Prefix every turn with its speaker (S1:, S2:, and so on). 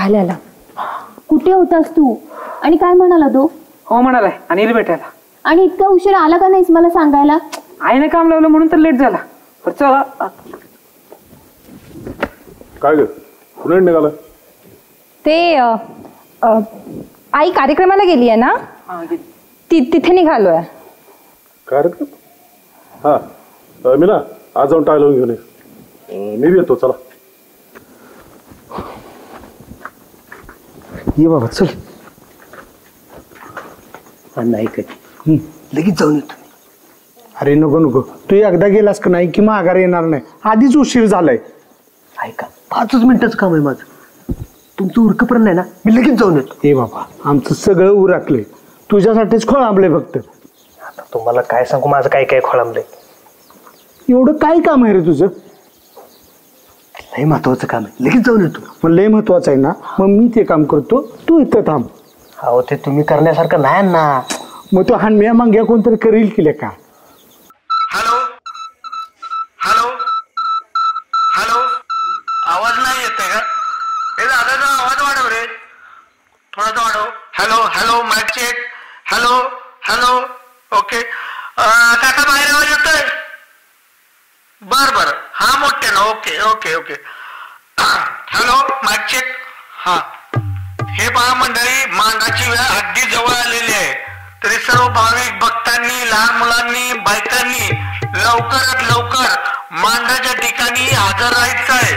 S1: भाल्याला कुठे होतास तू? आणि काय म्हणाला तो?
S2: हो म्हणालाय. अनिल भेटायला.
S1: आणि इतका उशीर आला का नाहीस मला सांगायला?
S2: आईने काम लावलं म्हणून तर लेट झाला. बरं चला.
S3: काय ग? कुणा निघाला?
S4: ते अ, अ, आई कार्यक्रमाला गेली आहे ना?
S2: हा,
S4: ति तिथे निघालोय.
S3: काय रे हा. अं, मी ना आज जाऊन टाळून घेऊन ये. अं, मी बी येतो चला.
S5: ये बाबा चल. नाही काय लगेच जाऊन येतो
S6: अरे नको नको. तू एकदा गेलास का नाही की माघार येणार नाही? आधीच उशीर झालाय.
S5: ऐका पाचच मिनिटाचं काम आहे माझं. तुमचं उरकपर्यंत नाही ना? मी लगेच जाऊन येतो.
S6: हे बाबा आमचं सगळं उराकलंय. तुझ्यासाठीच खोळांबलंय फक्त.
S5: आता तुम्हाला काय सांगू? माझं काय काय खोळंबलंय
S6: एवढं काय काम आहे रे तुझं?
S5: लय महत्वाचं काम आहे. लगेच जाऊन येतो.
S6: मग लय महत्वाचं आहे ना. मग मी ते काम करतो तू इथं थांब.
S5: अहो ते तुम्ही करण्यासारखं नाही ना.
S6: मग तो हानम्या मांग्या कोणतरी करील की का?
S7: हॅलो? हॅलो? हॅलो? आवाज नाही येते का? हे दादाचा आवाज वाढव रे. थोडासा वाढव. Hello? Hello? Mike check hello? Hello? Okay. काका बाहेर आवाज येतोय? बर बर. हा मोठ्यानं ओके ओके ओके. हॅलो मागचे हा. हे पहा मंडळी मांडाची वेळ अगदी जवळ आलेली आहे. तरी सर्व भाविक भक्तांनी लहान मुलांनी बायकांनी लवकरात लवकर मांडाच्या ठिकाणी हजर राहायचं आहे.